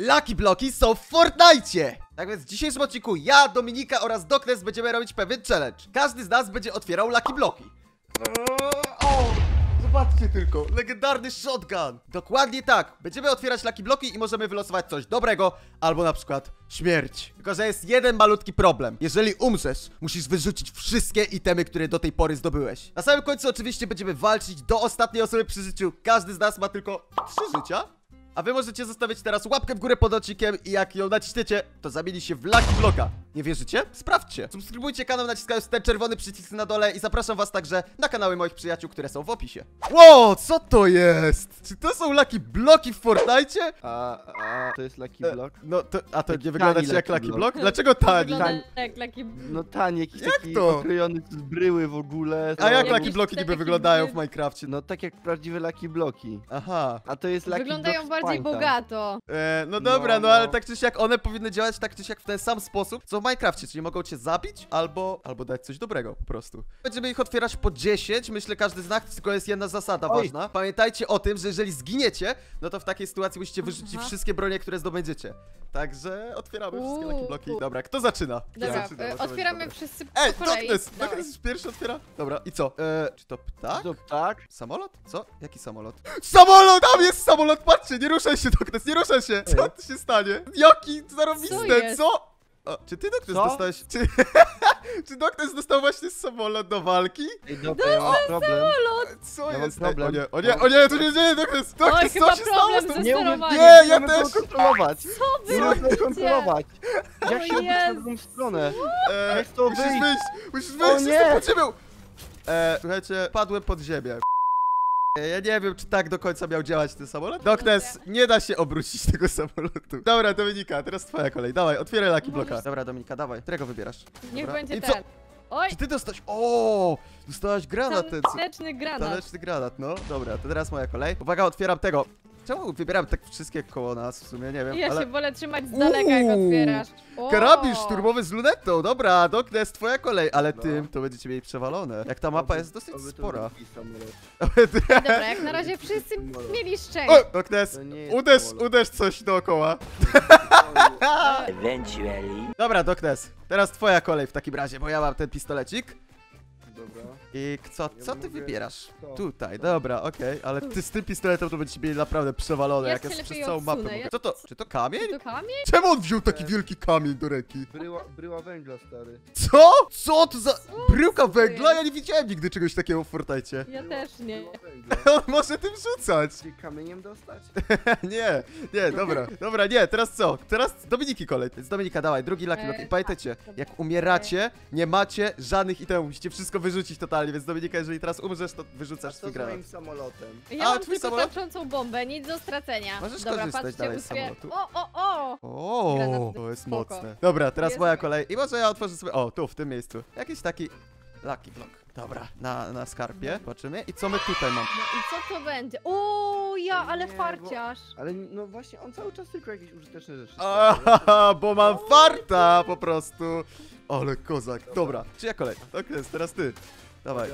Lucky bloki są w Fortnite! Tak więc w dzisiejszym odcinku ja, Dominika oraz Doknes będziemy robić pewien challenge. Każdy z nas będzie otwierał Lucky bloki. Eee, O! Zobaczcie tylko, legendarny shotgun! Dokładnie tak, będziemy otwierać Lucky bloki i możemy wylosować coś dobrego, albo na przykład śmierć. Tylko, że jest jeden malutki problem. Jeżeli umrzesz, musisz wyrzucić wszystkie itemy, które do tej pory zdobyłeś. Na samym końcu oczywiście będziemy walczyć do ostatniej osoby przy życiu. Każdy z nas ma tylko trzy życia. A wy możecie zostawić teraz łapkę w górę pod odcinkiem i jak ją naciśniecie, to zamieni się w Lucky Bloka. Nie wierzycie? Sprawdźcie. Subskrybujcie kanał naciskając ten czerwony przycisk na dole i zapraszam was także na kanały moich przyjaciół, które są w opisie. Wow, co to jest? Czy to są Lucky Bloki w Fortnite? A, a to jest Lucky Block? No to, a to Taki nie wygląda tani ci jak Lucky Lucky Block. Block? Dlaczego tani? Wygląda jak Lucky No tani, jakiś Jak taki to? okrojony z bryły w ogóle. A jak Lucky Bloki niby wyglądają w Minecrafcie? No tak jak prawdziwe Lucky Bloki. Aha. A to jest Lucky Wyglądają Block bardziej Painta. bogato. E, no No, dobra, no, no. ale tak czy siak one powinny działać tak czy siak w ten sam sposób, co w Minecrafcie, czyli mogą cię zabić albo, albo dać coś dobrego po prostu. Będziemy ich otwierać po 10, myślę każdy z nas, tylko jest jedna zasada Oj. ważna. Pamiętajcie o tym, że jeżeli zginiecie, no to w takiej sytuacji musicie wyrzucić Aha. wszystkie bronie, które zdobędziecie. Także otwieramy wszystkie Uuu. Lucky Bloki. Dobra, kto zaczyna? Kto Dobra, zaczyna? e, otwieramy dobre. wszyscy Ej, po kolei. Doknes! Dawaj. Doknes pierwszy otwiera? Dobra, i co? E, czy to ptak? To tak? Samolot? Co? Jaki samolot? Samolot! Tam jest samolot! Patrzcie, nie ruszaj się, Doknes, nie ruszaj się! Co tu się stanie? Jaki Co zarobiste, jest? co? O, czy ty, Doknes, Co? dostałeś... Czy, czy Doknes dostał właśnie samolot do walki? Ej, dobra, ja mam problem. Co Ja mam jest? problem. O nie, o nie, o nie, to się dzieje, Doknes! Oj, Doknes, chyba co się stało? problem z ze tym? Nie umiem- sterowaniem. Nie, ja też! tego kontrolować. Co wy Nie tego robicie? kontrolować. Jak się obrócić na Jezu. drugą stronę? E, Jak to musisz wyjść? wyjść! Musisz O wyjść, nie! jestem pod ziemią! E, słuchajcie, padłem pod ziemię. Ja nie wiem, czy tak do końca miał działać ten samolot. Doknes, nie da się obrócić tego samolotu. Dobra, Dominika, teraz twoja kolej. Dawaj, otwieraj Możesz- Bloka. Dobra, Dominika, dawaj. Którego wybierasz? Niech Dobra. będzie I co? ten. Oj, Czy ty dostałeś... O, dostałaś granat ten, taneczny granat. Taneczny granat, no. Dobra, to teraz moja kolej. Uwaga, otwieram tego. Czemu wybieram tak wszystkie koło nas w sumie? Nie wiem, Ja ale... się wolę trzymać z daleka, jak Uuu, otwierasz. O! Karabin szturmowy z lunetą, dobra, Doknes, twoja kolej, ale No. tym to będziecie mieli przewalone. Jak ta mapa jest dosyć oby spora. Dobra, jak na razie wszyscy mieli szczęście. Doknes, jest uderz, uderz coś dookoła. Eventually. Dobra, Doknes, teraz twoja kolej w takim razie, bo ja mam ten pistolecik. Dobra. I co, Ja co ty wybierasz? Tutaj, dobra, okej, ale ty z tym pistoletem to będziecie mieli naprawdę przewalone, Ja jak się jest lepiej przez całą mapę. odsunę, ja- Co to? Czy to kamień? To kamień? Czemu on wziął taki E. wielki kamień do ręki? Bryła, bryła węgla, stary. Co? Co to za... Bryłka węgla? Ja nie widziałem nigdy czegoś takiego w Fortnite. Ja też nie. On może tym rzucać. Czy kamieniem dostać? nie, nie, dobra, dobra, nie, teraz co? Teraz Dominiki kolej. Więc Dominika, dawaj, drugi Lucky Block. I pamiętajcie, tak, jak umieracie, nie macie żadnych itemów, musicie wszystko wyrzucić totalnie, więc Dominika, jeżeli teraz umrzesz, to A wyrzucasz co swój z granat. moim samolotem? Ja A, mam twój tylko samolot? taczącą bombę, nic do stracenia. Możesz Dobra, korzystać patrzcie, dalej z utwier- samolotu. O, o, o! O, Granat to jest spoko. mocne. Dobra, teraz Jest moja kolej. I może ja otworzę sobie. O, tu, w tym miejscu. Jakiś taki Lucky Block. Dobra, na, na skarpie. Zobaczymy. I co my tutaj mamy? No i co to będzie? O, ja, ale Nie, bo- farciarz. Ale no właśnie, on cały czas tylko jakieś użyteczne rzeczy. Aha, bo mam farta po prostu. Ale kozak. Dobra, czyja kolej? Tak jest, teraz ty. Dawaj.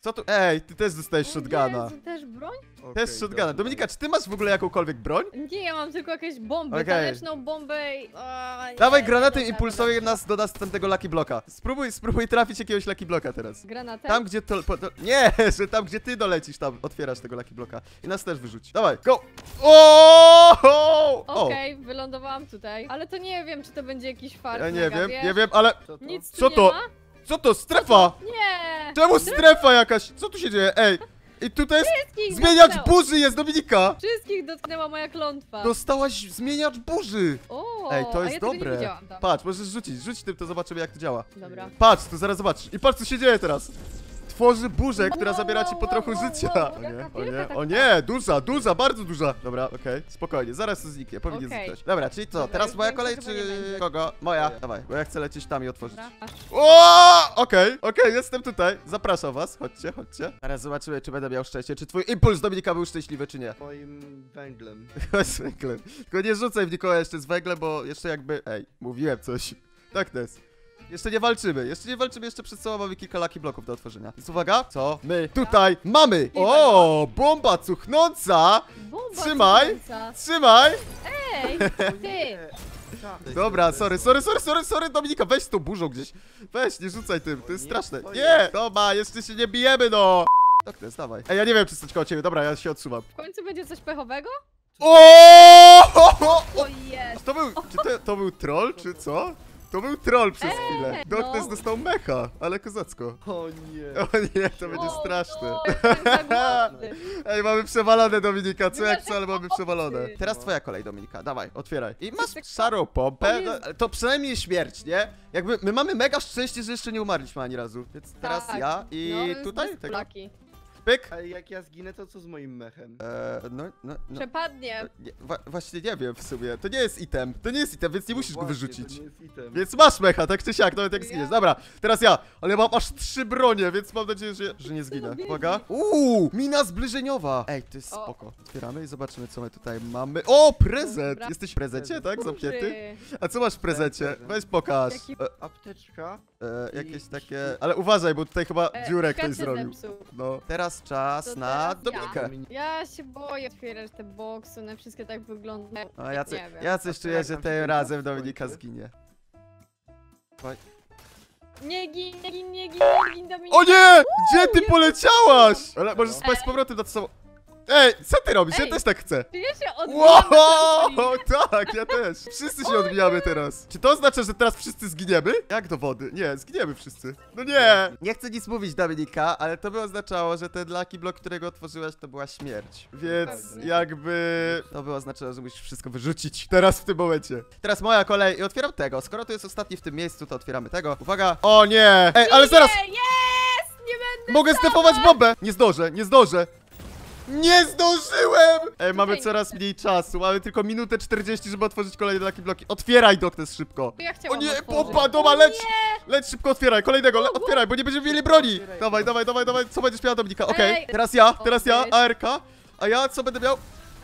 Co tu? Ej, ty też dostajesz shotguna. Jezu, też broń? Też shotguna. Dominika, czy ty masz w ogóle jakąkolwiek broń? Nie, ja mam tylko jakieś bomby, Okej. taneczną bombę i... O, nie, Dawaj dobra, impulsowym dobra. nas do następnego Lucky Blocka. Spróbuj, spróbuj trafić jakiegoś Lucky Blocka teraz. Granatem? Tam gdzie to, po, to... Nie, że tam gdzie ty dolecisz, tam otwierasz tego Lucky Blocka. I nas też wyrzuci. Dawaj, go! O! Okej, wylądowałam tutaj. Ale to nie wiem, czy to będzie jakiś fart. Ja nie mega, wiem, wiesz? nie wiem, ale... Co to? Nic tu Co nie to? Ma? Co to? Strefa! Nie! Czemu strefa jakaś? Co tu się dzieje? Ej! I tutaj jest... Wszystkich Zmieniacz dotknęło. burzy jest, Dominika! Wszystkich dotknęła moja klątwa. Dostałaś zmieniacz burzy! O, Ej, to a jest ja tego dobre. Nie widziałam tam. Patrz, możesz rzucić, rzuć tym, to zobaczymy jak to działa. Dobra. Patrz, tu zaraz zobaczysz. I patrz, co się dzieje teraz. Tworzy burzę, która Wow, zabiera ci po wow, trochu wow, życia. O nie, o nie, o nie, duża, duża, bardzo duża. Dobra, okej, spokojnie, zaraz to zniknie, powinien Okej. zniknąć. Dobra, czyli co, Dobra, teraz już moja wiem, kolej, że chyba czy nie będzie. kogo? Moja. Dawaj, bo ja chcę lecieć tam i otworzyć. Dobra. masz. O, okej, okej, jestem tutaj. Zapraszam was, chodźcie, chodźcie. Teraz zobaczymy, czy będę miał szczęście, czy twój impuls Dominika był szczęśliwy, czy nie. Moim węglem. z węglem. Tylko nie rzucaj w nikogo jeszcze z węglem, bo jeszcze jakby... Ej, mówiłem coś. Tak to jest. Jeszcze nie walczymy, jeszcze nie walczymy, jeszcze przed sobą mamy kilka laki bloków do otworzenia. Więc uwaga, co my tutaj mamy? O, bomba cuchnąca! Bomba Trzymaj. cuchnąca. Trzymaj! Ej, ty! Dobra, sorry, sorry, sorry, sorry, sorry, Dominika, weź tą burzą gdzieś. Weź, nie rzucaj tym, to jest straszne. to Nie! jest. Dobra, jeszcze się nie bijemy, no! Doknes, dawaj. Ej, ja nie wiem, czy stać koło ciebie, dobra, ja się odsuwam. W końcu będzie coś pechowego? O! O jest! To był, czy to, to był troll, czy co? To był troll przez chwilę. Doknes no. dostał mecha, ale kozacko. O nie. O nie, to będzie O, straszne. no, jestem za głodny. Ej, mamy przewalone, Dominika, co jak co, ale mamy przewalone. Teraz twoja kolej, Dominika, dawaj, otwieraj. I masz tak- szarą pompę, no, to przynajmniej śmierć, nie? Jakby, my mamy mega szczęście, że jeszcze nie umarliśmy ani razu. Więc teraz Tak. ja i No, tutaj, plaki. Pyk. A jak ja zginę, to co z moim mechem? Eee, no, no, no. Przepadnie. Nie, wa właśnie nie wiem w sumie, to nie jest item, to nie jest item, więc nie No musisz go właśnie, wyrzucić. To nie jest item. Więc masz mecha, tak czy siak, nawet jak Ja. zginiesz. Dobra, teraz ja, ale mam aż trzy bronie, więc mam nadzieję, że, że nie zginę. Uwaga. Uuu, mina zbliżeniowa. Ej, to jest O. spoko. Otwieramy i zobaczymy, co my tutaj mamy. O, prezent! Dobra. Jesteś w prezencie, tak? Zamknięty? A co masz w prezencie? prezent. Weź pokaż. Jaki- E, Apteczka. e, jakieś takie... Ale uważaj, bo tutaj chyba E, dziurę ktoś zrobił. No, teraz czas To na teraz ja. Dominikę. Ja się boję otwierać te boksy, one wszystkie tak wyglądają. A ja, co, nie wiem. ja coś czuję, że tym razem? Dominika zginie. Nie gin, nie gin, nie gin, nie gin, Dominik. O nie! Gdzie ty poleciałaś? Ale możesz spać z powrotem nad sobą. Ej, co ty robisz? Ja Ej. też tak chcę. Czy ja się odbijam Wow, tak, ja też. Wszyscy się odbijamy teraz. Czy to oznacza, że teraz wszyscy zginiemy? Jak do wody? Nie, zginiemy wszyscy. No nie. Nie chcę nic mówić, Dominika, ale to by oznaczało, że ten Lucky Block, którego otworzyłaś, to była śmierć. Więc jakby to by oznaczało, że musisz wszystko wyrzucić. Teraz w tym momencie. Teraz moja kolej i otwieram tego. Skoro to jest ostatni w tym miejscu, to otwieramy tego. Uwaga. O nie. Ej, ale zaraz. Nie, jest! Nie będę Mogę zdefować bombę! Nie zdążę, nie zdążę! Nie zdążyłem! Ej, mamy Tutaj. coraz mniej czasu, mamy tylko minutę 40, żeby otworzyć kolejne Lucky Bloki. Otwieraj, Doknes, szybko! Ja O chciałam nie, otworzyć. pompa, doma, leć! nie! Leć szybko, otwieraj, kolejnego, le otwieraj, bo nie będziemy mieli broni! Otwieraj. Dawaj, dawaj, dawaj, dawaj, co będziesz miała, Dominika? Okej, Ej. teraz ja, teraz ja. ARK, a ja co będę miał?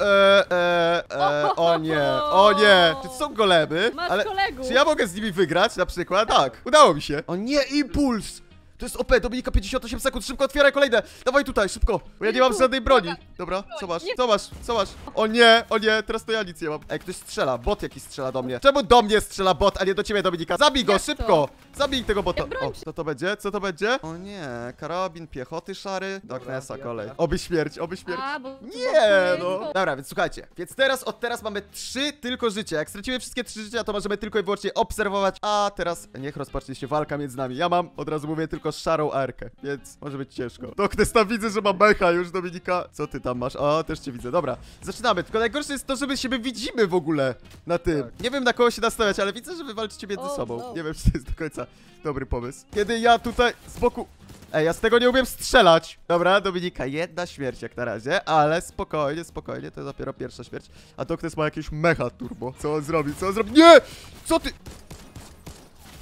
Eee, eee, eee, o nie, o nie, czy to są golemy? Masz Ale kolegów. czy ja mogę z nimi wygrać na przykład? Tak, udało mi się. O nie, impuls! To jest OP, Dominika 58 sekund, szybko otwieraj kolejne! Dawaj tutaj, szybko, bo ja nie mam żadnej broni. Dobra, co masz, co masz, co masz? O nie, o nie, teraz to ja nic nie mam. Ej, ktoś strzela, bot jakiś strzela do mnie. Czemu do mnie strzela bot, a nie do ciebie, Dominika? Zabij go, szybko! Zabij tego bota. O, co to będzie, co to będzie? O nie, karabin piechoty szary. Darknessa kolej. Oby śmierć, oby śmierć. A, bo Nie, no. Dobra, więc słuchajcie. Więc teraz, od teraz mamy trzy tylko życia. Jak stracimy wszystkie trzy życia, to możemy tylko i wyłącznie obserwować. A teraz niech rozpocznie się walka między nami. Ja mam, od razu mówię, tylko szarą arkę, więc może być ciężko. Doknes tam widzę, że ma mecha już, Dominika. Co ty tam masz? A, też cię widzę. Dobra, zaczynamy. Tylko najgorsze jest to, że my siebie widzimy w ogóle na tym. Tak. Nie wiem, na kogo się nastawiać, ale widzę, że wy walczycie między O, sobą. no. Nie wiem, czy to jest do końca dobry pomysł. Kiedy ja tutaj z boku... Ej, ja z tego nie umiem strzelać. Dobra, Dominika, jedna śmierć jak na razie, ale spokojnie, spokojnie, to dopiero pierwsza śmierć. A Doknes ma jakieś mecha turbo. Co on zrobi? Co on zrobi? Nie! Co ty?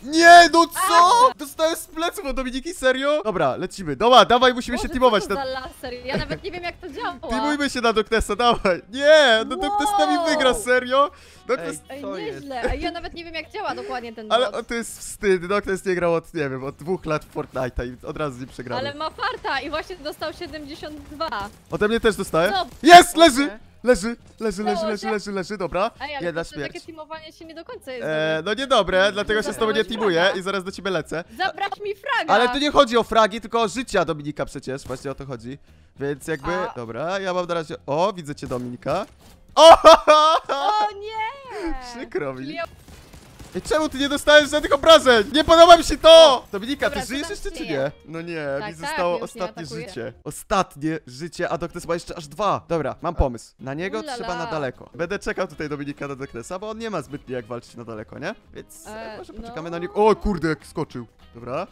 Nie, no co? Dostałem z pleców od Dominiki, serio? Dobra, lecimy. Dobra, dawaj, musimy Boże, się teamować. co to za laser? Ja nawet nie wiem jak to działa. Teamujmy się na Doknesa, dawaj. Nie, no Doknes z nami Wow. wygra, serio? Ej, Ej, co jest? nieźle. Ej, ja nawet nie wiem jak działa dokładnie ten Ale bot. o, to jest wstyd, Doknes nie grał od, nie wiem, od dwóch lat w Fortnite'a i od razu z nim przegramy. Ale ma farta i właśnie dostał 72. Ode mnie też dostałem. Co? Jest, leży! Leży, leży, leży, leży, leży, leży, dobra. Ej, ale Jedna to śmierć. takie teamowanie się nie do końca jest E, dobre. no niedobre, dlatego się z tobą nie Zabrałeś teamuję fraga. i zaraz do ciebie lecę. Zabrać mi fraga! Ale tu nie chodzi o fragi, tylko o życia Dominika przecież, właśnie o to chodzi. Więc jakby, A. dobra, ja mam na razie, o, widzę cię Dominika. O, O nie! Przykro mi. I czemu ty nie dostajesz żadnych obrażeń? Nie podoba mi się to! Dominika, Dobra, ty żyjesz jeszcze czy nie? No nie, Tak, mi tak, zostało już nie ostatnie atakuje. życie. Ostatnie życie, a Doknes ma jeszcze aż dwa. Dobra, mam pomysł. Na niego Ulala. trzeba na daleko. Będę czekał tutaj Dominika na Doknesa, bo on nie ma zbytnio jak walczyć na daleko, nie? Więc e, E, może no. poczekamy na niego. O kurde, jak skoczył. Dobra.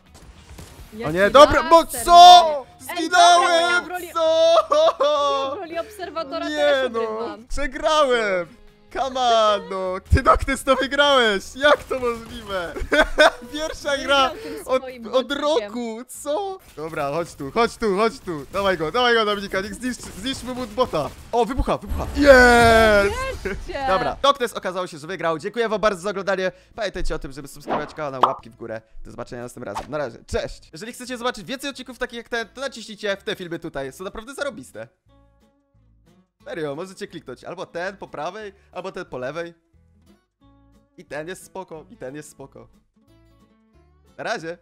O nie, dobra, bo laser, co? Ej, dobra, bo ja Zginąłem! w roli- Co? Roli obserwatora Nie też no, przegrałem! Come on, no! Ty Doknes to wygrałeś! Jak to możliwe? Pierwsza gra od, od roku, co? Dobra, chodź tu, chodź tu, chodź tu. Dawaj go, dawaj go Dominika, niech zniszczy, zniszczmy mu bota. O, wybucha, wybucha. Cię. Dobra, Doknes okazało się, że wygrał. Dziękuję wam bardzo za oglądanie. Pamiętajcie o tym, żeby subskrybować kanał, łapki w górę. Do zobaczenia następnym razem. Na razie, cześć! Jeżeli chcecie zobaczyć więcej odcinków takich jak ten, to naciśnijcie w te filmy tutaj. Są naprawdę zarobiste. Serio, możecie kliknąć albo ten po prawej, albo ten po lewej. I ten jest spoko, i ten jest spoko. Na razie.